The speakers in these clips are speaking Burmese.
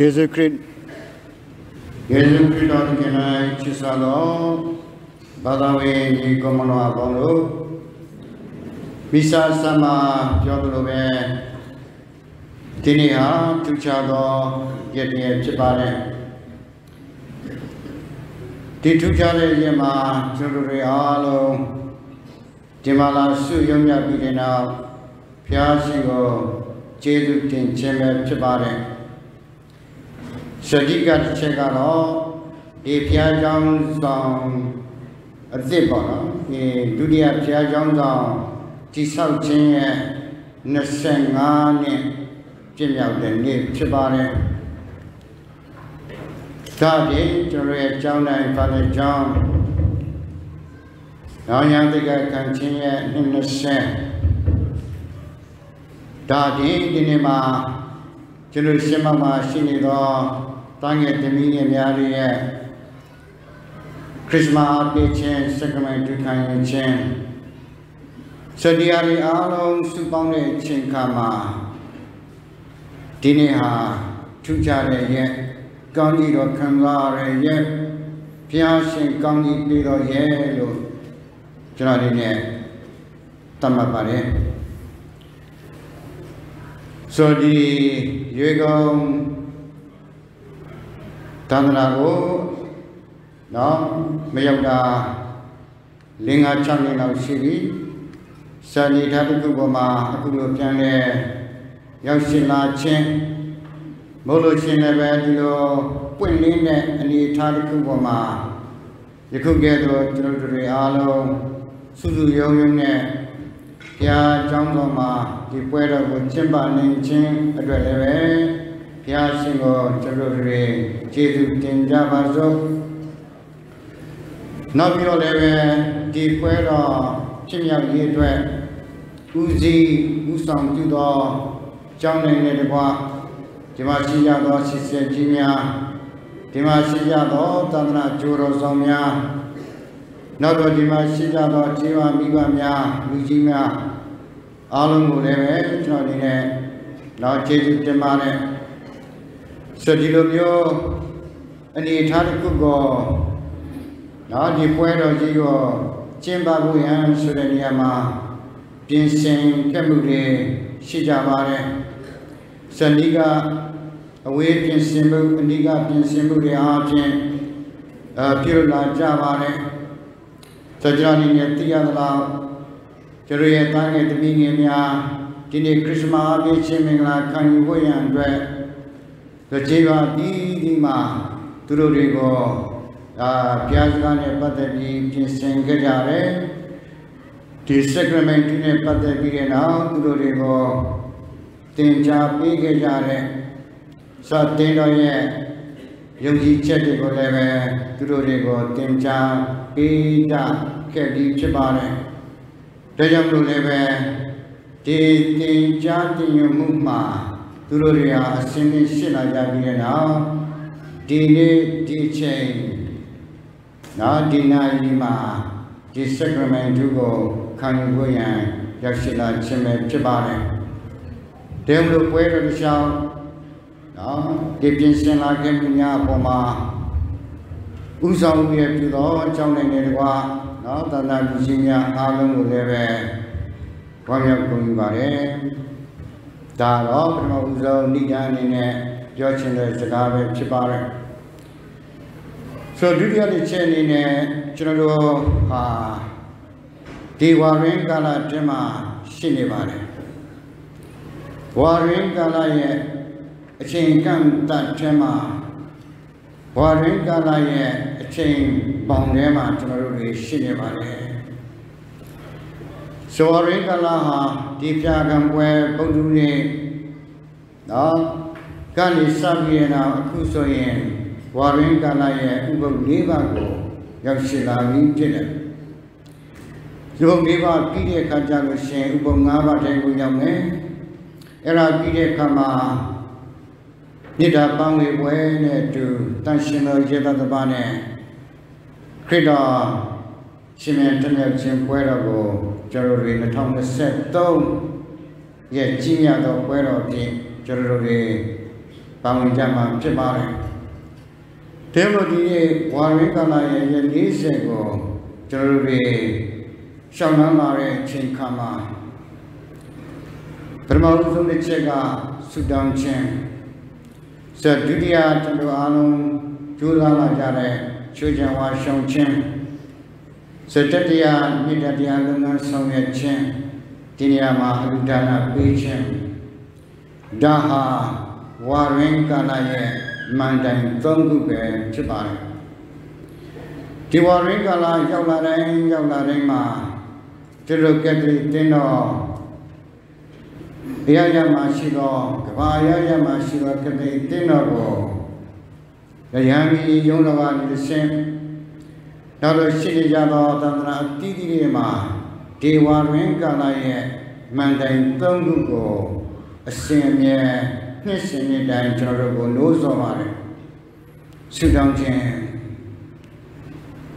ယေရှုခရစ်ယေရှုခရစ်တော်သခင်၌ချစ်စွာသောဘာသာဝင်ဒီကမ္မနောအပေါင်းတို့မိစာသမပြောသလိုပဲဒီနေ့ဟာသူချသောရည်ရည်ဖြစ်ပါတယ်ဒီထူးခြားတဲ့ရက်မှာကျွန်တော်တို့အားလုံးဒီမှာလာဆုရုံးရပြီးတဲ့နောက်ဘုရားရှင်ကိုကျေးဇူးတင်ခြင်းပဲဖြစ်ပါတယ် စတိကတစ်ချက်ကတော့ဒီဘုရားကျောင်းဆောင်အစ်စ်ပေါ့နော်ဒီဒုတိယဘုရားကျောင်းဆောင်တိဆောက်ခြင်းရဲ့25နှစ်ပြည့်မြောက်တဲ့နေ့ဖြစ်ပါတယ်ဒါပြင်ကျွန်တော်ရဲ့ကျောင်းတိုင်းဖာတဲ့ကျောင်းနောင်ရတိကခံခြင်းရဲ့20ဒါပြင်ဒီနေ့မှာကျွန်တော်ရှင်းမမှာရှိနေသော တာငယ်သမီးငယ်များရဲ့ခရစ်စမတ်အပေးခြင်းစက္ကမန်ဒုက္ခရင်ခြင်းစတိယာရီအားလုံးစုပေါင်းတဲ့အချိန်ခါမှာဒီနေ့ဟာထူးခြားတဲ့ရဲ့ကောင်းကြီးတော်ခံစားရရဲ့ဘုရားရှင်ကောင်းကြီးပေးတော်ရဲ့လို့ကျွန်တော်ဒီနေ့တတ်မှတ်ပါတယ်ဆိုဒီရွေကောင် သန္တနာကိုနော်မရောက်တာလင်္ကာ6နှစ်လောက်ရှိပြီစာလီထားတစ်ခုပေါ်မှာအခုလိုပြန်လဲရောက်ရှင်လာခြင်းမို့လို့ရှင်လည်းပဲဒီလိုပွင့်လင်းတဲ့အနေအထားတစ်ခုပေါ်မှာယခုကဲ့သို့ကျွန်တော်တို့တွေအားလုံးစုစုယုံယုံနဲ့ဘုရားကျောင်းတော်မှာဒီပွဲတော်ကိုကျင့်ပနိုင်ခြင်းအတွက်လည်းပဲဘု ရားရှင်ကိုကျွန်တော်တို့တွေကျေးဇူးတင်ကြပါစို့နောက်ပြီးတော့လည်းပဲဒီပွဲတော်ဖြစ်မြောက်ရေးအတွက်ဦးစီးဦးဆောင်ပြုသောကျောင်းနိုင်တဲ့တကွာဒီမှာရှိကြသောဆစ်ဆက်ကြီးများဒီမှာရှိကြသောသန္တနာကျိုးတော်ဆောင်များနောက်တော့ဒီမှာရှိကြသောခြေဝမိဘများလူကြီးများအားလုံးကိုလည်းပဲကျွန်တော်ဒီနဲ့တော့ကျေးဇူးတင်ပါတယ် ဆိုဒီလိုမျိုးအနေထားတစ်ခုကိုနော်ဒီပွဲတော်ကြီးကိုကျင်းပဖို့ရန်ဆိုတဲ့နေရာမှာပြင်ဆင်ခဲ့မှုတွေရှိကြပါတယ်စဏိကအဝေးပြင်ဆင်မှုအနိကပြင်ဆင်မှုတွေအားဖြင့်အပြုလာကြပါတယ်စကြဝဠာနေနဲ့သိရသလားကျရရဲ့တားငယ်တမိငယ်များဒီနေ့ခရစ်မတ်အပြည့်ချင်းမင်္ဂလာခံယူဖို့ရန်အတွက် ကြည်ပါဒီဒီမှာသူတို့တွေကိုအာဘုရားစကားနဲ့ပတ်သက်ပြီးပြင်ဆင်ခဲ့ကြတယ်ဒီ sacrament နဲ့ပတ်သက်ပြီးတဲ့နောက်သူတို့တွေကိုသင်ကြားပေးခဲ့ကြတဲ့စတင်တော်ရဲ့ယုံကြည်ချက်တွေကိုလည်းပဲသူတို့တွေကိုသင်ကြားပေးကြခဲ့ပြီးဖြစ်ပါတယ်ဒါကြောင့်မလို့လည်းပဲဒီသင်ကြားတင်ယူမှုမှာ သူတို့တွေဟာအစင်းနဲ့ရှင်းလာကြပြီးတဲ့နောက်ဒီနေ့ဒီချိန်နော်ဒီနိုင်ဒီမှာဒီ sacrament ကိုခံယူဖို့ရန်ရောက်ရှိလာခြင်းပဲဖြစ်ပါတယ်။တဲမလို့ပွဲတော်တစ်ချောင်းနော်ဒီပြင်ဆင်လာခဲ့မှုများအပေါ်မှာဥဆောင်ရပြုသောအကြောင်းနိုင်ငံတကွာနော်တဏှာလူကြီးများအားလုံးကိုလည်းပဲဘွားမြောက်ကုန်ပါတယ်။ ဒါတော့ပထမဦးဆုံးဏိဒာအနေနဲ့ပြောချင်တဲ့စကားပဲဖြစ်ပါတယ်။ဆိုဒုတိယတစ်ချက်အနေနဲ့ကျွန်တော်တို့ဟာဒီဝါရင်းကာလအတွင်းမှာရှိနေပါတယ်ဝါရင်းကာလရဲ့အချိန်ကန့်တတ်ထဲမှာဝါရင်းကာလရဲ့အချိန်ပေါင်ထဲမှာကျွန်တော်တို့တွေရှိနေပါတယ်ဆိုဝါရင်းကာလဟာ ဒီပြာကံပွဲပုဒ်သူနေနော်ကနေစပြီးရအောင်အခုဆိုရင်ဝါရင်းကာလရဲ့ဥပုပ်၄ပါးကိုရောက်ရှိလာပြီဖြစ်တယ်။ရုပ်၄ပါးပြီးတဲ့အခါကျလို့ရှင်ဥပုပ်၅ပါးတိုင်ကိုရောက်မယ်။အဲ့ဒါပြီးတဲ့အခါမှာမြစ်တာပန်းဝေပွဲနဲ့တူတန်ရှင်တော်ရေတသဘာနဲ့ခရစ်တော် ရှင်မြန်တမြတ်ခြင်းပွဲတော်ကိုကျွန်တော်တို့2023ရဲ့ကြီးမြတ်သောပွဲတော်ဖြင့်ကျွန်တော်တို့တွေပါဝင်ကြမှာဖြစ်ပါတယ်ဒီလိုဒီနေ့ဝါရင်းကာလရဲ့ရက်40ကိုကျွန်တော်တို့တွေရှောင်းနှမ်းလာတဲ့အချိန်ခါမှာပထမဆုံးတစ်ချက်ကဆူတောင်းခြင်းစဒုတိယကျွန်တော်အားလုံးကြိုးစားလာကြတဲ့ချွေချံဝါရှောင်းခြင်း စတတိယမြေတတရားလုပ်ငန်းဆောင်ရွက်ခြင်းဒီနေရာမှာအလူဒါနပေးခြင်းဒါဟာဝါရင်းကာလရဲ့မန်တိုင်သုံးခုပဲဖြစ်ပါတယ်ဒီဝါရင်းကာလရောက်လာတိုင်းရောက်လာတိုင်းမှာဒီလိုကတိတင်းတော့ဘုရားရမှာရှိတော့ကဘာရရမှာရှိတော့ကတိတင်းတော့ကိုရဟန်းကြီးယုံတော်ပါနေရှင် နောက်တော့ရှိနေကြသောသန္တရာအတိအကျမှာဒေဝရင်းကာလရဲ့မန်တိုင်သုံးခုကိုအစဉ်အမြဲနှစ်စဉ်နှစ်တိုင်းကျွန်တော်တို့ကိုလို့ဆော်ပါတယ်ဆုတောင်းခြင်း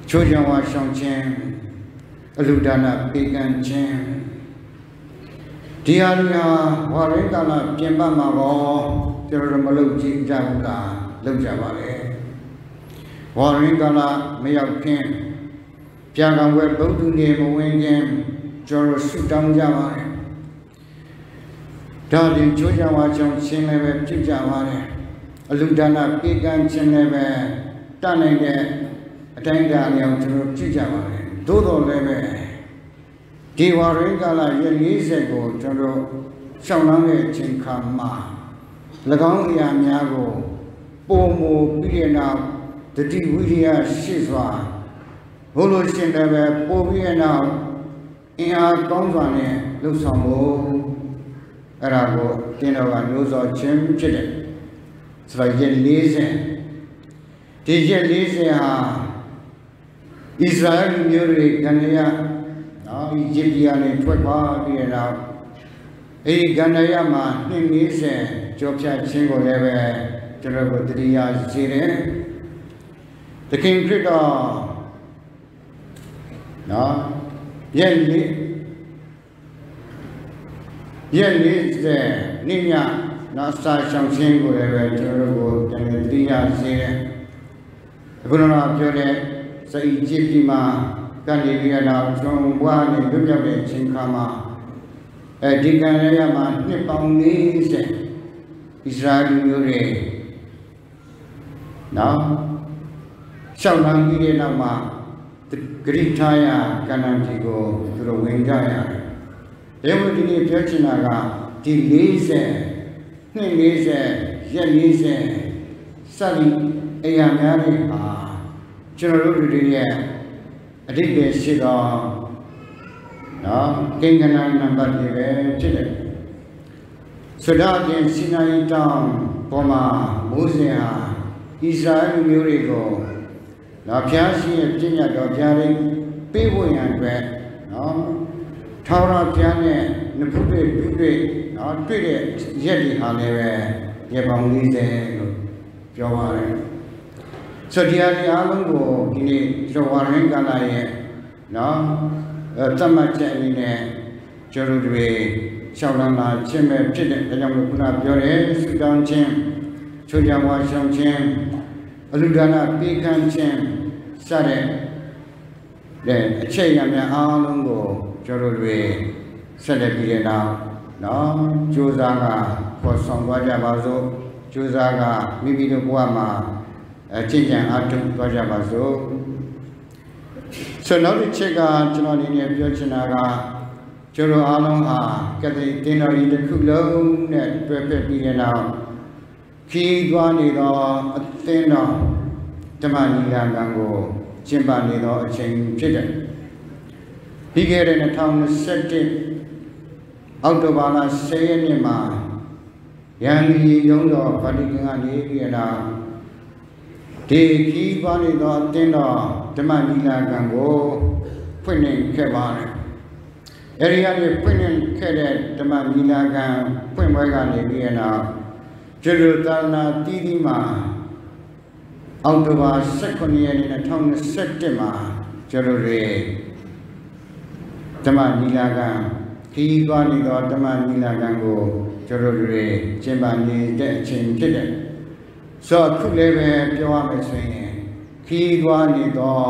ချိုးချောင်းဝါရှောင်းခြင်းအလူဒါနပေးကမ်းခြင်းဒီဟာတွေဟာဝါရင်းကာလပြင်ပမှာတော့ကျွန်တော်တို့မလုပ်ကြည့်ကြဘူးလားလုပ်ကြပါလေ ဝါရင်းကာလမရောက်ခင်ပြန်ကံွယ်ဗုဒ္ဓနေမဝင်ခြင်းကျွန်တော်ဆုတောင်းကြပါတယ်ဒါဒီကြိုးကြဝါကြောင့်ရှင်းလည်းပဲပြုကြပါတယ်အလူဒါနပေးကမ်းခြင်းလည်းပဲတတ်နိုင်တဲ့အတိုင်းအတာအလျောက်ကျွန်တော်ပြုကြပါတယ်သို့တော်လည်းပဲဒီဝါရင်းကာလရက်40ကိုကျွန်တော်ရှောင်းလန်းတဲ့အချိန်ခါမှာ၎င်းအရာများကိုပုံမူပြီးတဲ့နောက် တတိဝိရိယရှိစွာဘုလိုရှင်လည်းပဲပို့ပြီးတဲ့နောက်အင်အားကောင်းစွာနဲ့လှုပ်ဆောင်ဖို့အဲ့ဒါကိုတင်းတော်ကမျိုးစောခြင်းဖြစ်တယ်ဆိုတော့ရက်40ဒီရက်40ဟာဣသရေလမျိုးတွေကနေရနော်ဤဂျစ်ပြည်ကနေထွက်သွားပြီးတဲ့နောက်အဲဒီကန္နရမှာနှစ်40ကြောဖြတ်ခြင်းကိုလည်းပဲကျွန်တော်တို့တတိယရှိတယ် သခင်ခရစ်တော်နော်ရဲ့လေးရက်40နေ့ညနောက်စာရှောင်ခြင်းကိုလည်းပဲကျွန်တော်တို့ကိုတကယ်တရားစေတယ်အခုတော့ပြောတဲ့စိတ်ကြည့်ပြီးမှကနေပြီးတော့ဂျုံဘွားနဲ့လွတ်မြောက်တဲ့အချိန်ခါမှာအဲဒီကံရရမှာနှစ်ပေါင်း40ဣသရာလူမျိုးတွေနော် ရှောင်းလန်းပြီးတဲ့နောက်မှာဂရိထာယကဏ္ဍကြီးကိုသူတို့ဝင်ကြရတယ်။ဒါမှဒီနေ့ပြောချင်တာကဒီ40နှစ်40ရက်40စသည်အရာများတွေဟာကျွန်တော်တို့တွေရဲ့အဓိပ္ပာယ်ရှိသောနော်ကိန်းကဏနံပါတ်တွေပဲဖြစ်တယ်။ဆိုတော့ဒီစိနာယီတောင်ပေါ်မှာမိုးစင်ဟာဣသရေလမျိုးတွေကို နော်ဘုရားရှင်ရဲ့ပြည့်ညတ်တော်ဘုရားလေးပေးဖို့ရန်အတွက်နော်ထာဝရဘုရားနဲ့နဖုတွေပြုတွေနော်တွေ့တဲ့ရက်တွေဟာလည်းပဲရက်ပေါင်း40လို့ပြောပါတယ်ဆိုဒီအရာအားလုံးကိုဒီနေ့ကျွန်တော်ဝါရင်းကလာရဲ့နော်သတ်မှတ်ချက်အနေနဲ့ကျွန်တော်တို့ရှောင်းလန်းလာခြင်းပဲဖြစ်တဲ့ဒါကြောင့်မို့ခုနပြောတဲ့ဆူတောင်းခြင်းချွေကြဝါရှောင်းခြင်း အလူဒါနပေးကမ်းခြင်းစတဲ့အချက်အများအားလုံးကိုကျွန်တော်တို့ဆက်လက်ပြီးတဲ့နောက်နော်ကြိုးစားကပေါ်ဆောင်သွားကြပါစို့ကြိုးစားကမိမိတို့ဘဝမှာအကျင့်ကြံအားထုတ်သွားကြပါစို့ဆိုနောက်တစ်ချက်ကကျွန်တော်ဒီနေ့ပြောချင်တာကကျွန်တော်အားလုံးဟာကတိတင်တော်ကြီးတစ်ခုလုံးနဲ့တွေ့ပြပြီးတဲ့နောက် ခီးသွားနေတော့အသင်းတော်ဓမ္မနိလကံကိုကျင့်ပနေသောအချိန်ဖြစ်တယ်ပြီးခဲ့တဲ့2021အောက်တိုဘာလ10ရက်နေ့မှာရန်ကြီးရုံးတော်ဗာတီကန်ကနေပြည်လာဒီခီးသွားနေသောအသင်းတော်ဓမ္မနိလကံကိုဖွင့်နေခဲ့ပါတယ်အဲဒီကနေဖွင့်နေခဲ့တဲ့ဓမ္မနိလကံဖွင့်ပွဲကနေပြီးတော့ ကျေရုသာနာတီးတီးမှာအောက်တိုဘာ18ရက်နေ့2021မှာကျွန်တော်တွေဓမ္မနီလာကံခီးသွားနေသောဓမ္မနီလာကံကိုကျွန်တော်တွေကျင်းပနေတဲ့အချိန်ဖြစ်တယ်ဆိုတော့ခုလည်းပဲပြောရမယ်ဆိုရင်ခီးသွားနေတော့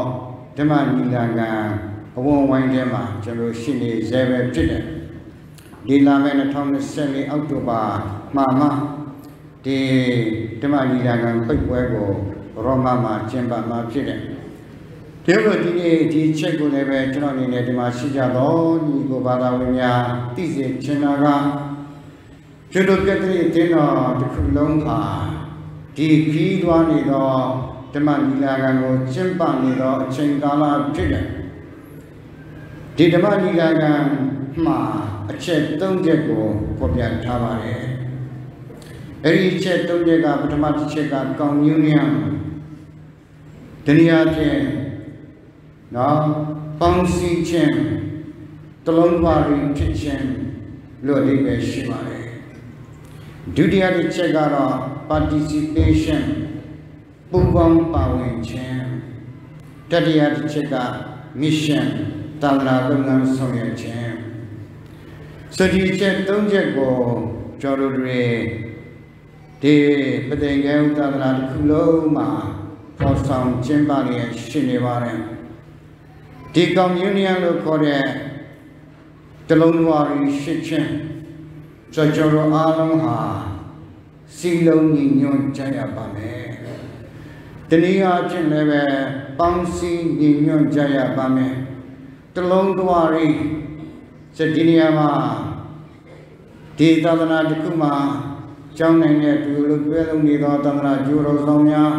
ဓမ္မနိလကံအဝန်းဝိုင်းထဲမှာကျွန်တော်ရှိနေဆဲပဲဖြစ်တယ်ဒီလာမယ့်2024အောက်တိုဘာမှာမှ ဒီဓမ္မနိလကံပိတ်ပွဲကိုရောမမှာကျင်းပမှာဖြစ်တယ်ဒီလိုဒီနေ့ဒီချက်ကိုလည်းပဲကျွန်တော်အနေနဲ့ဒီမှာရှိကြတော့ညီကိုဘာသာဝင်များသိစေချင်တာကကျွတ်တို့ပြတဲ့တင်းတော်တစ်ခုလုံးဟာဒီခီးသွားနေတော့ဓမ္မနီလာကံကိုကျင့်ပနေတော့အချိန်ကာလဖြစ်တယ်ဒီဓမ္မနီလာကံမှာအချက်၃ချက်ကိုဖော်ပြထားပါတယ် အဲ့ဒီအချက်၃ချက်ကပထမတစ်ချက်ကကောင်းညွန်းညံတနည်းအားဖြင့်နော်ပေါင်းစည်းခြင်းတလုံးပါရီဖြစ်ခြင်းလို့အဓိပ္ပာယ်ရှိပါတယ်ဒုတိယတစ်ချက်ကတော့ participation ပူးပေါင်းပါဝင်ခြင်းတတိယတစ်ချက်က mission တာလနာလုပ်ငန်းဆောင်ရွက်ခြင်းစတိချက်၃ချက်ကိုကျွန်တော်တို့တွေ ဒီပသိငယ်ဥတာလနာတစ်ခုလုံးမှာပေါ်ဆောင်ကျင်းပနေရှိနေပါတယ်ဒီ communion လို့ခေါ်တဲ့တလုံးဝရီရှိခြင်းဆိုကျွန်တော်အားလုံးဟာစီလုံးညီညွတ်ကြရပါမယ်တနည်းအားဖြင့်လည်းပဲပေါင်းစည်းညီညွတ်ကြရပါမယ်တလုံးတဝရီစတိနီယာမှာဒီသာသနာတစ်ခုမှာ ကျောင်းနိုင်တဲ့သူတို့တွဲလုံးနေသောသာသနာကျိုးတော်ဆောင်များ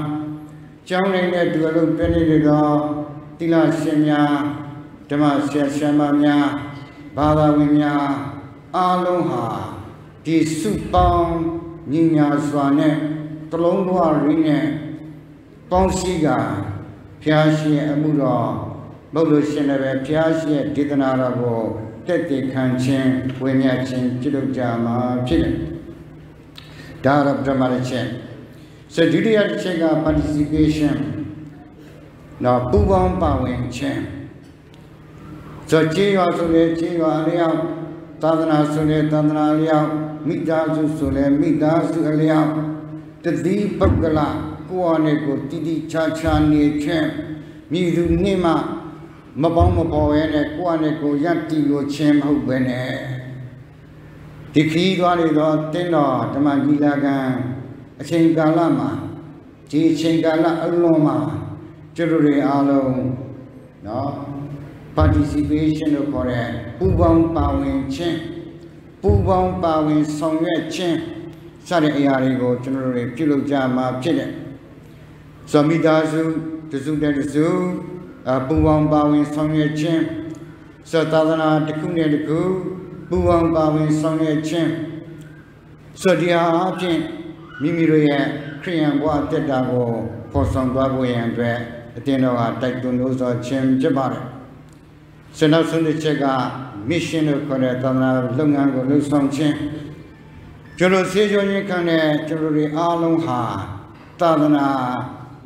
ကျောင်းနိုင်တဲ့သူတို့တွဲနေသောတိလရှင်များဓမ္မဆရာဆရာမများဘာသာဝင်များအားလုံးဟာဒီစုပေါင်းညီညာစွာနဲ့တလုံးတော်ရင်းနဲ့ပေါင်းစည်းကဖျားရှင်အမှုတော်မဟုတ်လို့ရှင်လည်းပဲဖျားရှင်ရဲ့ဒေသနာတော်ကိုတက်တည်ခံခြင်းဝေမျှခြင်းပြုလုပ်ကြမှာဖြစ်တယ်။ ဒါတော့ပထမတစ်ချက်။ဆိုဒုတိယတစ်ချက်က participation နော်ပူပေါင်းပါဝင်ခြင်းဆိုကြေးရွာဆိုလေကြေးရွာအလျောက်သာသနာဆိုလေသာသနာအလျောက်မိသားစုဆိုလေမိသားစုအလျောက်တတိပုဂ္ဂလကိုယ်အနေကိုတိတိချာချာနေခြင်းမြည်သူနှိမမပေါင်းမပေါ်ရဲနဲ့ကိုယ်အနေကိုယက်တီလို့ခြင်းမဟုတ်ပဲနဲ့ ဒီခီးသွားနေတော့တင်းတော်ဓမ္မကြီးလာကံအချိန်ကာလမှာဒီအချိန်ကာလအလွန်မှာကျွတ်တွေအားလုံးနော် participation လို့ခေါ်တဲ့ပူးပေါင်းပါဝင်ခြင်းပူးပေါင်းပါဝင်ဆောင်ရွက်ခြင်းစတဲ့အရာတွေကိုကျွန်တော်တို့ပြုလုပ်ကြမှာဖြစ်တယ်။ဇောမိသားစုတစုတဲ့တစုအပူပေါင်းပါဝင်ဆောင်ရွက်ခြင်းစသာသနာတစ်ခုနဲ့တစ်ခု ပူပေါင်းပါဝင်ဆောင်ရွက်ခြင်းစတရားအဖြစ်မိမိတို့ရဲ့ခရိယံဘဝတက်တာကိုဖော်ဆောင်သွားဖို့ရန်အတွက်အတင်းတော်ကတိုက်တွန်းလို့ဆိုခြင်းဖြစ်ပါတယ်။စနောက်ဆုံးတစ်ချက်က mission လို့ခေါ်တဲ့သာသနာလုပ်ငန်းကိုလှုပ်ဆောင်ခြင်းကျွန်တော်ဆေးကြောခြင်းခံတဲ့ကျွန်တော်တွေအားလုံးဟာသာသနာ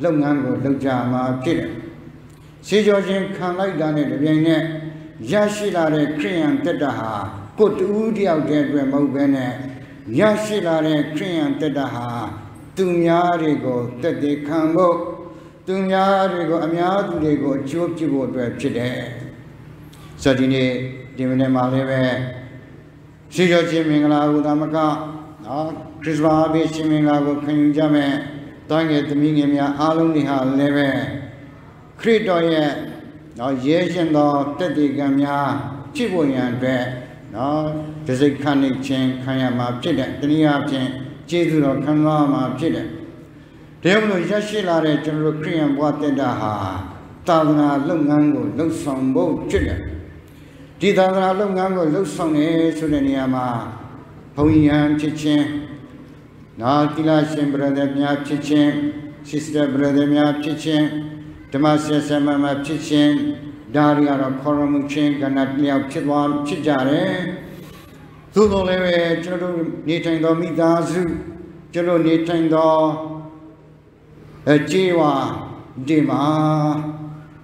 လုပ်ငန်းကိုလုပ်ကြမှာဖြစ်တယ်။ဆေးကြောခြင်းခံလိုက်တာနဲ့တပြိုင်နက်ရရှိလာတဲ့ခရိယံတက်တာဟာ ကိုတူးတယောက်တည်းအတွက်မဟုတ်ဘဲနဲ့ရရှိလာတဲ့ခရိယံတက်တာဟာသူများတွေကိုတက်တဲ့ခံဖို့သူများတွေကိုအများသူတွေကိုအကျိုးပြုဖို့အတွက်ဖြစ်တယ်။ဆိုဒီနေ့ဒီမနေ့မှာလည်းပဲရှိရခြင်းမင်္ဂလာဟုသမကနော်ခရစ်တော်အဘိရှင်မင်္ဂလာကိုခံယူကြမယ်။တောင်းငယ်သမီးငယ်များအားလုံးတွေဟာလည်းပဲခရစ်တော်ရဲ့နော်ရဲရှင်သောတက်တည်ကံများဖြစ်ပေါ်ရန်အတွက် နော်ဒစိတ်ခဏိချင်းခံရမှာဖြစ်တဲ့တနည်းအားဖြင့်ကျေးဇူးတော်ခံရမှာဖြစ်တဲ့တရားမလို့ရရှိလာတဲ့ကျွန်တော်တို့ခရိယံဘဝတက်တာဟာသာသနာလုပ်ငန်းကိုလှုပ်ဆောင်ဖို့ဖြစ်တယ်ဒီသာသနာလုပ်ငန်းကိုလှုပ်ဆောင်နေဆိုတဲ့နေရာမှာဘုံရန်ဖြစ်ခြင်းနာတိလရှင်ဘရဒများဖြစ်ခြင်း sister brother များဖြစ်ခြင်းဓမ္မဆရာဆရာမဖြစ်ခြင်း ဒါတွေကတော့ခေါ်ရမှုချင်းကဏ္ဍတစ်ယောက်ဖြစ်သွားဖြစ်ကြတယ်သို့တော်လည်းပဲကျွန်တော်တို့နေထိုင်သောမိသားစုကျွန်တော်နေထိုင်သောအကျေးဝါဒီမှာ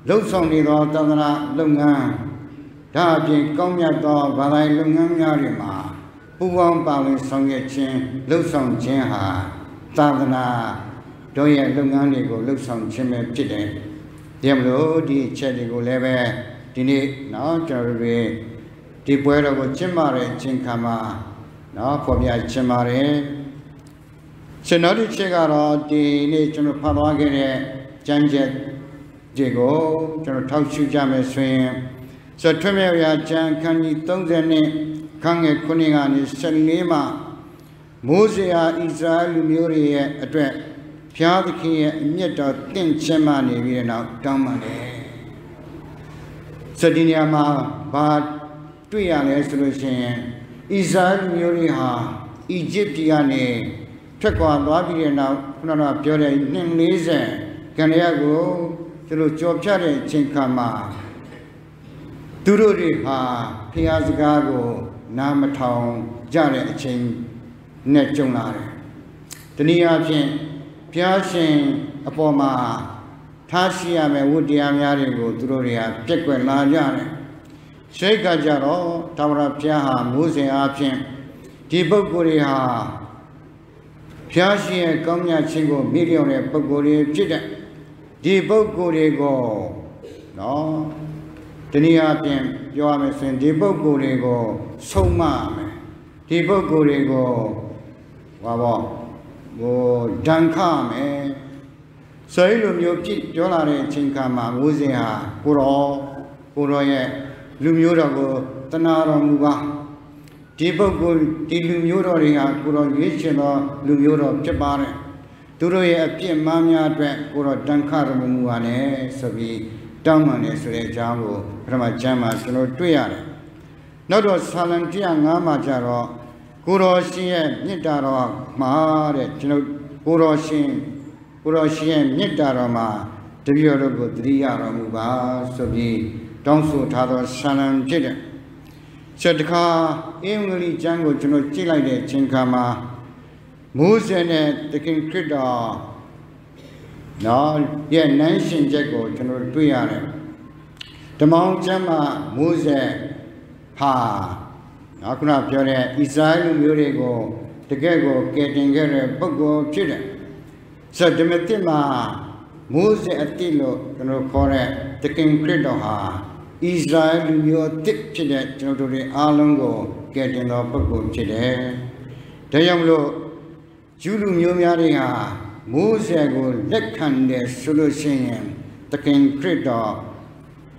လှုပ်ဆောင်နေသောသန္တနာလုပ်ငန်းဒါအပြင်ကောင်းမြတ်သောဗာလိုက်လုပ်ငန်းများတွေမှာပူပေါင်းပါဝင်ဆောင်ရွက်ခြင်းလှုပ်ဆောင်ခြင်းဟာသာသနာတို့ရဲ့လုပ်ငန်းတွေကိုလှုပ်ဆောင်ခြင်းပဲဖြစ်တယ်။ ဒါမလို့ဒီအချက်တွေကိုလည်းပဲဒီနေ့နော်ကျွန်တော်တို့ဒီပွဲတော်ကိုကျင်းပတဲ့အချိန်ခါမှာနော်ဖော်ပြကျင်းပါတယ်။ကျွန်တော်ဒီချက်ကတော့ဒီနေ့ကျွန်တော်ဖတ်သွားခဲ့တဲ့ကျမ်းချက်တွေကိုကျွန်တော်ထောက်ရှုကြမယ်ဆိုရင်ဆိုထွေးမြေရာကျမ်းခန်းကြီး30နှစ်ခန်းငယ်9ကနေ14မှာမိုးစရာဣဇာလူမျိုးတွေရဲ့အတွက် ဖျားသခင်ရဲ့အမျက်တော်တင့်ချင်းမှနေပြီးတဲ့နောက်တောင်းပန်တယ်စဒီနီယာမှာဘာတွေ့ရလဲဆိုလို့ရှိရင်ဣဇာလူမျိုးတွေဟာအီဂျစ်ပြည်ကနေထွက်ခွာသွားပြီးတဲ့နောက်ခုနကပြောတဲ့နှစ်40ခန္ဓာကိုသူတို့ကြော်ဖြတ်တဲ့အချိန်ခါမှာသူတို့တွေဟာဖျားစကားကိုနားမထောင်ကြတဲ့အချိန်နဲ့ကြုံလာတယ်။တနည်းအားဖြင့် ဘုရားရှင်အပေါ်မှာထားရှိရမယ့်ဝတ္တရားများတွေကိုသူတို့တွေကပြက်ကွက်လာကြတယ်။ရှိတ်ကကြတော့တာဝရဘုရားဟာမိုးစင်အားဖြင့်ဒီပုဂ္ဂိုလ်တွေဟာဘုရားရှင်ရဲ့ကောင်းမြတ်ခြင်းကိုမိလျောင်တဲ့ပုဂ္ဂိုလ်တွေဖြစ်တဲ့ဒီပုဂ္ဂိုလ်တွေကိုနော်တနည်းအားဖြင့်ပြောရမယ်ဆိုရင်ဒီပုဂ္ဂိုလ်တွေကိုဆုံးမမယ်ဒီပုဂ္ဂိုလ်တွေကိုဟာပေါ့ ဟိုဒဏ်ခမယ်ဆိုရင်လိုမျိုးပြပြောလာတဲ့အချိန်ခါမှာမိုးစင်ဟာကိုရောကိုရောရဲ့လူမျိုးတော်ကိုတနာတော်မူပါဒီပုဂ္ဂိုလ်ဒီလူမျိုးတော်တွေဟာကိုရောရွေးချယ်သောလူမျိုးတော်ဖြစ်ပါတယ်သူတို့ရဲ့အပြစ်မှားများအတွက်ကိုရောတန်ခရမမူပါနဲ့ဆိုပြီးတောင်းပန်နေဆိုတဲ့အကြောင်းကိုပထမကျမ်းမှာကျွန်တော်တွေ့ရတယ်နောက်တော့ဆာလံ105မှာကျတော့ ကိုတော်ရှင်ရဲ့မေတ္တာတော်မှာတဲ့ကျွန်တော်ကိုတော်ရှင်ကိုတော်ရှင်ရဲ့မေတ္တာတော်မှာတပည့်တော်ကိုတတိယတော်မူပါဆိုပြီးတောင်းဆိုထားသောဆာလံဖြစ်တဲ့ချက်တခါအင်္ဂလိပ်ကျမ်းကိုကျွန်တော်ကြည့်လိုက်တဲ့အချိန်ခါမှာမိုးစဲနဲ့တခင်ခရစ်တော်နော်ရဲ့နန်းရှင်ချက်ကိုကျွန်တော်တွေ့ရတယ်ဓမ္မောင်ကျမ်းမှာမိုးစဲဟာ နော်ခုနပြောတဲ့ဣဇာလူမျိုးတွေကိုတကယ်ကိုကယ်တင်ခဲ့တဲ့ပုဂ္ဂိုလ်ဖြစ်တယ်ဆိုတော့ဓမ္မတိမှာမိုးစဲအတိလို့ကျွန်တော်ခေါ်တဲ့တခင်ခရစ်တော်ဟာဣဇာလူမျိုးအစ်ဖြစ်တဲ့ကျွန်တော်တို့တွေအားလုံးကိုကယ်တင်တော်ပုဂ္ဂိုလ်ဖြစ်တယ်ဒါကြောင့်မလို့ယူလူမျိုးများတွေဟာမိုးစဲကိုလက်ခံတယ်ဆိုလို့ရှိရင်တခင်ခရစ်တော်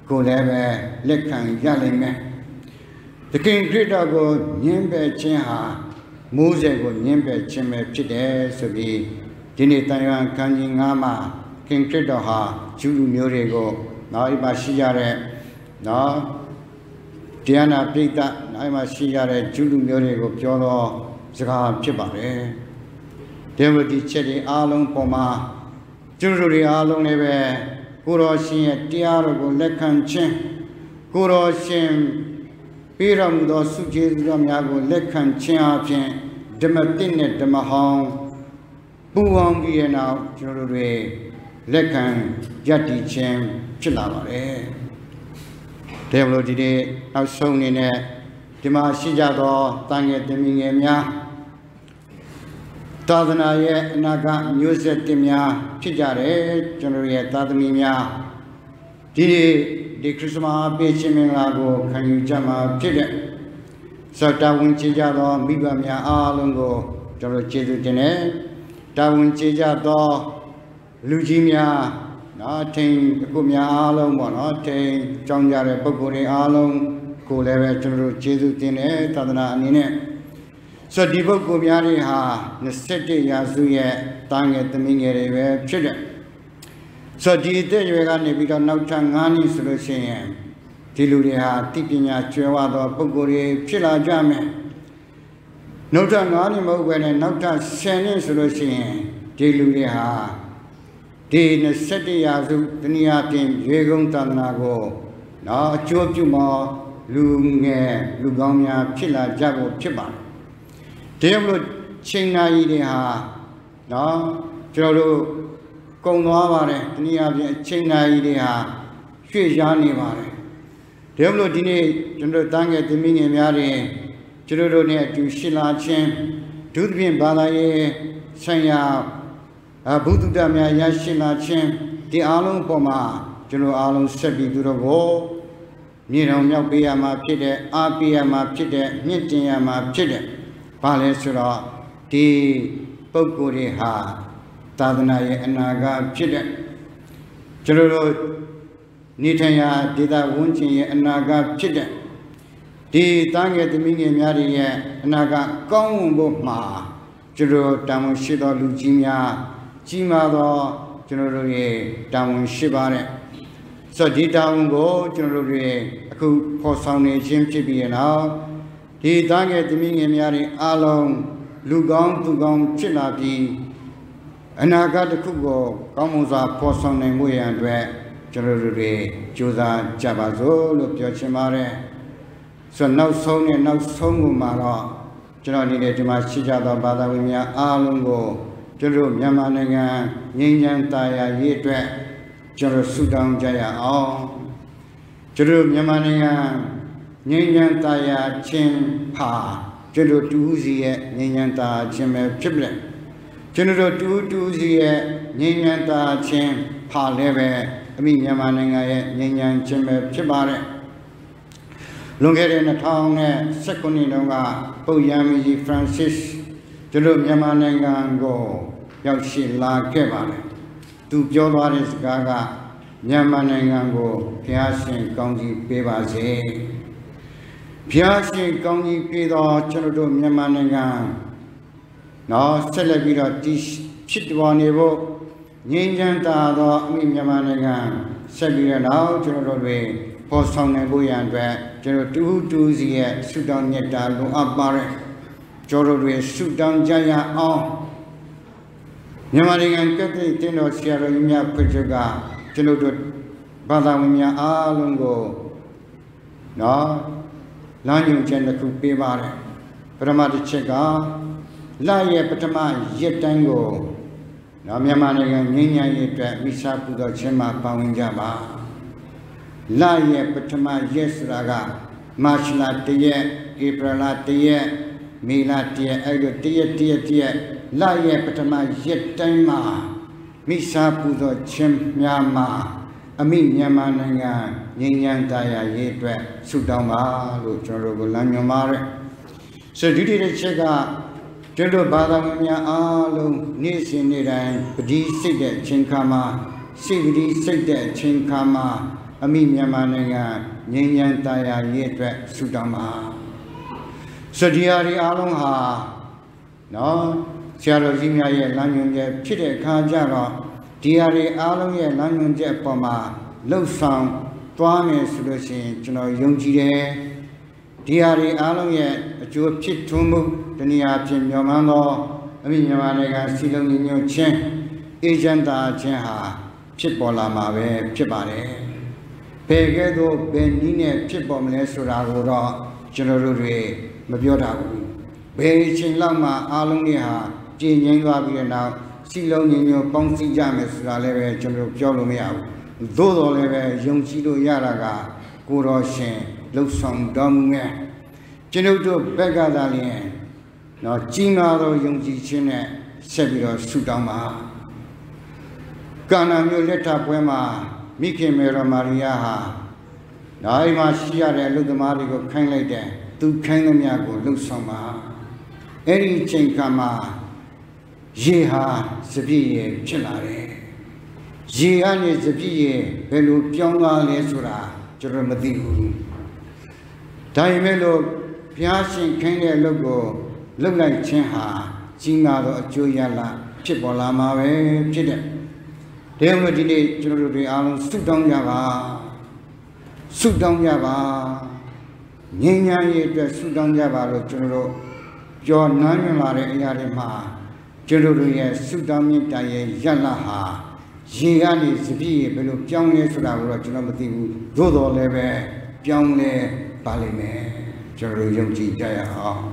ကိုလည်းပဲလက်ခံရလိမ့်မယ် တခင်ခရစ်တော်ကိုညှင်းပယ်ခြင်းဟာမိုးစဲကိုညှင်းပယ်ခြင်းပဲဖြစ်တယ်ဆိုပြီးဒီနေ့တန်ရွာခန်းကြီး9မှာခင်ခရစ်တော်ဟာယူလူမျိုးတွေကိုနောက်ဒီမှာရှိရတဲ့နော်တရားနာပိဋကနောက်မှာရှိရတဲ့ဂျူးလူမျိုးတွေကိုပြောတော့စကားဖြစ်ပါတယ်ဒီလိုဒီချက်တွေအားလုံးပေါ်မှာကျုပ်တို့တွေအားလုံးလည်းပဲကိုတော်ရှင်ရဲ့တရားတော်ကိုလက်ခံခြင်းကိုတော်ရှင် ပေးတော်မူသောစုကျေးဇူးတော်များကိုလက်ခံခြင်းအပြင်ဓမ္မတိနဲ့ဓမ္မဟောင်းပူပေါင်းပြီးတဲ့နောက်ကျွန်တော်တို့တွေလက်ခံယက်တည်ခြင်းဖြစ်လာပါတယ်။ဒါမလို့ဒီနေ့နောက်ဆုံးအနေနဲ့ဒီမှာရှိကြသောတန်ငယ်တမီငယ်များသာသနာရဲ့အနာဂတ်မျိုးဆက်တင်များဖြစ်ကြတယ်ကျွန်တော်ရဲ့သာသမီများဒီနေ့ ဒီခရစ်စမတ်ပေးခြင်းမင်္ဂလာကိုခံယူကြမှာဖြစ်တဲ့စတာဝန်ချကြသောမိဘများအားလုံးကိုကျွန်တော်ကျေးဇူးတင်တယ်တာဝန်ချကြသောလူကြီးများနော်ထိန်အခုများအားလုံးပေါ့နော်ထိန်ကြောင်းကြတဲ့ပုဂ္ဂိုလ်တွေအားလုံးကိုလည်းပဲကျွန်တော်ကျေးဇူးတင်တယ်သာသနာအနေနဲ့ဆိုဒီပုဂ္ဂိုလ်များတွေဟာ27ရာစုရဲ့တာငယ်သမီးငယ်တွေပဲဖြစ်တယ် ဆိုဒီအသက်အရွယ်ကနေပြီးတော့နောက်ထပ်9နှစ်ဆိုလို့ရှိရင်ဒီလူတွေဟာတိပညာကျွဲဝသောပုဂ္ဂိုလ်တွေဖြစ်လာကြမယ်နောက်ထပ်9နှစ်မဟုတ်ဘဲနဲ့နောက်ထပ်10နှစ်ဆိုလို့ရှိရင်ဒီလူတွေဟာဒီ27ရာစုတနည်းအားဖြင့်ရေကုန်းတန္တနာကိုနော်အကျိုးပြုမလူငယ်လူကောင်းများဖြစ်လာကြဖို့ဖြစ်ပါတယ်ဒါကြောင့်မလို့ချိန်နာကြီးတွေဟာနော်ကျွန်တော်တို့ ကုံသွားပါတယ်တနည်းအားဖြင့်ချိန်နာကြီးတွေဟာရွှေ့ရှားနေပါတယ်ဒါကြောင့်မလို့ဒီနေ့ကျွန်တော်တန်းငယ်သမီးငယ်များတွေကျွန်တော်တို့နဲ့အတူရှင်းလာခြင်းဒုသဖြင့်ဘာသာရေးဆိုင်ရာအဘုဒ္ဓမြတ်ရရှိလာခြင်းဒီအားလုံးပေါ်မှာကျွန်တော်အားလုံးဆက်ပြီးသူတို့ကိုမြေတော်မြောက်ပေးရမှာဖြစ်တဲ့အားပေးရမှာဖြစ်တဲ့မြင့်တင်ရမှာဖြစ်တဲ့ဘာလဲဆိုတော့ဒီပုဂ္ဂိုလ်တွေဟာ သာသနာရဲ့အနာဂတ်ဖြစ်တဲ့ကျွန်တော်တို့နေထိုင်ရာဒေသဝန်းကျင်ရဲ့အနာဂတ်ဖြစ်တဲ့ဒီတားငယ်သမီးငယ်များတွေရဲ့အနာဂတ်ကောင်းဝင်ဖို့မှာကျွန်တော်တာဝန်ရှိသောလူကြီးများကြီးမားသောကျွန်တော်တို့ရဲ့တာဝန်ရှိပါတယ်ဆိုတော့ဒီတာဝန်ကိုကျွန်တော်တို့တွေအခုဖော်ဆောင်နေခြင်းဖြစ်ပြီးတော့ဒီတားငယ်သမီးငယ်များတွေအားလုံးလူကောင်းသူကောင်းဖြစ်လာပြီး အနာဂတ်တစ်ခုကိုကောင်းမွန်စွာဖော်ဆောင်နိုင်မှုရန်အတွက်ကျွန်တော်တို့တွေကြိုးစားကြပါစို့လို့ပြောချင်ပါတယ်ဆိုတော့နောက်ဆုံးနဲ့နောက်ဆုံးကိုမှာတော့ကျွန်တော်နေတဲ့ဒီမှာရှိကြသောဘာသာဝင်များအားလုံးကိုကျွန်တော်မြန်မာနိုင်ငံငြိမ်းချမ်းသာယာရေးအတွက်ကျွန်တော်ဆုတောင်းကြရအောင်ကျွန်တော်မြန်မာနိုင်ငံငြိမ်းချမ်းသာယာခြင်းဟာကျွန်တော်တူဦးစီရဲ့ငြိမ်းချမ်းသာခြင်းပဲဖြစ်တယ် ကျွန်တော်တူတူစီရဲ့ငြိမ်းချမ်းသာခြင်းဟာလည်းပဲအမိမြန်မာနိုင်ငံရဲ့ငြိမ်းချမ်းခြင်းပဲဖြစ်ပါတယ်လွန်ခဲ့တဲ့2019ခုနှစ်တုန်းကပုပ်ရမကြီး Francis ကျွန်တော်မြန်မာနိုင်ငံကိုရောက်ရှိလာခဲ့ပါတယ်သူပြောသွားတဲ့စကားကမြန်မာနိုင်ငံကိုဘုရားရှင်ကောင်းကြီးပေးပါစေဘုရားရှင်ကောင်းကြီးပေးတော်ကျွန်တော်တို့မြန်မာနိုင်ငံ နော်ဆက်လက်ပြီးတော့တည်ဖြစ်တော်နေဖို့ငြိမ်းချမ်းသာသောအမိမြန်မာနိုင်ငံဆက်ပြီးတော့ကျွန်တော်တို့တွေပေါ်ဆောင်နိုင်ဖို့ရန်အတွက်ကျွန်တော်တူတူစီရဲ့ဆုတောင်းမြတ်တာလုံအပ်ပါတယ်ကျွန်တော်တွေဆုတောင်းကြရအောင်မြန်မာနိုင်ငံကက်သလစ်တင်းတော်ဆရာတော်ကြီးများဖွဲ့ချက်ကကျွန်တော်တို့ဘာသာဝင်များအားလုံးကိုနော်လမ်းညွှန်ချက်တစ်ခုပေးပါတယ်ပထမတစ်ချက်က လရဲ့ပထမရက်တိုင်းကိုနော်မြန်မာနိုင်ငံငြိမ်းချမ်းရေးအတွက်မိစားပူတော်ခြင်းမှာပါဝင်ကြပါလရဲ့ပထမရက်ဆိုတာကမတ်လတရက်ဧပြီလတရက်မေလတရက်အဲ့လိုတရက်တရက်တရက်လရဲ့ပထမရက်တိုင်းမှာမိစားပူတော်ခြင်းများမှာအမိမြန်မာနိုင်ငံငြိမ်းချမ်းတရားရေးအတွက်ဆုတောင်းပါလို့ကျွန်တော်တို့ကလမ်းညွှန်ပါတယ်ဆိုဒုတိယချက်က ကျွတ်တို့ဘာသာဝင်များအားလုံးနေ့စဉ်နေ့တိုင်းပတိစိတ်တဲ့ချင်းခါမှာစိတ်ပတိစိတ်တဲ့ချင်းခါမှာအမိမြန်မာနိုင်ငံငြိမ်းချမ်းတရားရေးအတွက်ဆုတောင်းပါစဒီယာရီအားလုံးဟာနော်ဆရာတော်ကြီးများရဲ့လမ်းညွှန်ချက်ဖြစ်တဲ့အခါကျတော့ဒီဟာတွေအားလုံးရဲ့လမ်းညွှန်ချက်ပေါ်မှာလှုပ်ဆောင်သွားမယ်ဆိုလို့ရှိရင်ကျွန်တော်ယုံကြည်တယ်ဒီဟာတွေအားလုံးရဲ့အကျိုးဖြစ်ထွန်းမှု တနည်းအားဖြင့်မျှော်မှန်းသောအမိမြန်မာနိုင်ငံစီလုံးညီညွတ်ခြင်းအေဂျင့်တာခြင်းဟာဖြစ်ပေါ်လာမှာပဲဖြစ်ပါတယ်ဘယ်ကဲ့သို့ဘယ်နည်းနဲ့ဖြစ်ပေါ်မလဲဆိုတာကိုတော့ကျွန်တော်တို့တွေမပြောတာဘူးဘယ်အချိန်လောက်မှအားလုံးတွေဟာကြည်ငြိမ်းသွားပြီးတဲ့နောက်စီလုံးညီညွတ်ပေါင်းစည်းကြမယ်ဆိုတာလည်းပဲကျွန်တော်ပြောလို့မရဘူးသို့တော်လည်းပဲယုံကြည်လို့ရတာကကိုတော်ရှင်လှုပ်ဆောင်တော်မူငယ်ကျွန်ုပ်တို့ဘက်ကသာလျှင် နော်ကြီးမားသောယုံကြည်ခြင်းနဲ့ဆက်ပြီးတော့ဆုတောင်းပါကာနာမျိုးလက်ထပွဲမှာမိခင်မေရမာရီယာဟာနိုင်မှာရှိရတဲ့အလုသမားတွေကိုခိုင်းလိုက်တယ်သူခိုင်းသမျှကိုလှုပ်ဆောင်ပါအဲ့ဒီချိန်ခါမှာရေဟာစပြည့်ရေဖြစ်လာတယ်ရေကနေစပြည့်ရေဘယ်လိုပြောင်းသွားလဲဆိုတာကျွန်တော်မသိဘူးဒါပေမဲ့လို့ဘုရားရှင်ခိုင်းတဲ့အလုပ်ကို လုပ်လိုက်ခြင်းဟာကြီးမားသောအကျိုးရလဖြစ်ပေါ်လာမှာပဲဖြစ်တယ်။ဒါကြောင့်ဒီနေ့ကျွန်တော်တို့တွေအားလုံးဆုတောင်းကြပါဆုတောင်းကြပါငြိမ်းချမ်းရေးအတွက်ဆုတောင်းကြပါလို့ကျွန်တော်တို့ကြော်နမ်းမြင်လာတဲ့အရာတွေမှာကျွန်တော်တို့ရဲ့ဆုတောင်းမြင့်တာရဲ့ရလဟာရေကနေစပြည့်ဘယ်လိုပြောင်းလဲဆိုတာကိုတော့ကျွန်တော်မသိဘူးသို့တော်လည်းပဲပြောင်းလဲပါလိမ့်မယ်ကျွန်တော်တို့ယုံကြည်ကြရအောင်